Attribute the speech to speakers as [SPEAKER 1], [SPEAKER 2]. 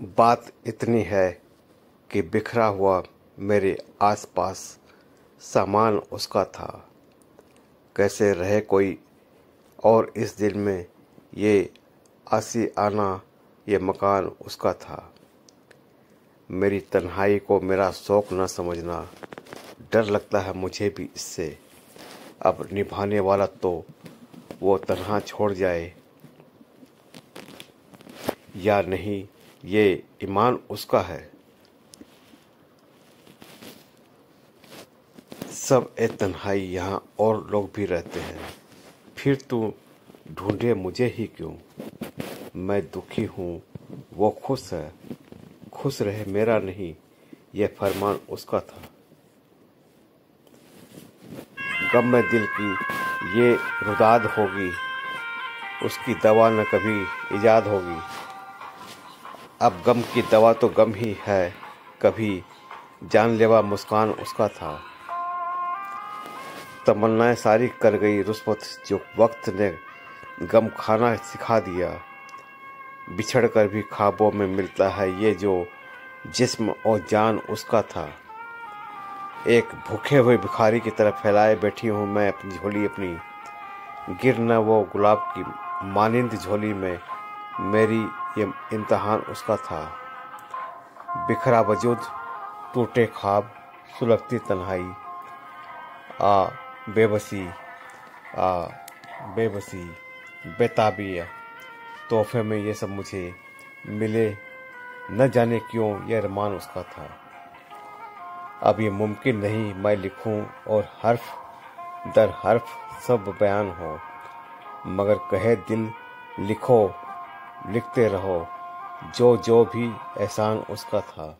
[SPEAKER 1] बात इतनी है कि बिखरा हुआ मेरे आसपास सामान उसका था। कैसे रहे कोई? और इस दिल में ये आसी आना, ये मकान उसका था। मेरी तन्हाई को मेरा शौक न समझना। डर लगता है मुझे भी इससे। अब निभाने वाला तो वो तन्हा छोड़ जाए। या नहीं ये ईमान उसका है। सब ए तन्हाई यहाँ और लोग भी रहते हैं। फिर तू ढूंढे मुझे ही क्यों? मैं दुखी हूँ, वो खुश है। खुश रहे मेरा नहीं, ये फरमान उसका था। गम में दिल की ये रुदाद होगी, उसकी दवा न कभी ईजाद होगी। अब गम की दवा तो गम ही है, कभी जानलेवा मुस्कान उसका था। तमन्नाएँ सारी कर गई रुस्वत, जो वक्त ने गम खाना सिखा दिया। बिछड़ कर भी ख्वाबों में मिलता है ये जो जिस्म और जान उसका था। एक भूखे हुए भिखारी की तरह फैलाए बैठी हूँ मैं अपनी झोली अपनी। गिर न वो गुलाब की मानिंद झोली में, मेरी ये इम्तहान उसका था। बिखरा वजूद, टूटे ख्वाब, सुलगती तन्हाई, आ, बेबसी आ, बेबसी, बेताबिया, तोहफे में ये सब मुझे मिले, न जाने क्यों यह रमान उसका था। अब ये मुमकिन नहीं मैं लिखूं और हर्फ दर हर्फ सब बयान हो, मगर कहे दिल लिखो लिखते रहो जो जो भी एहसान उसका था।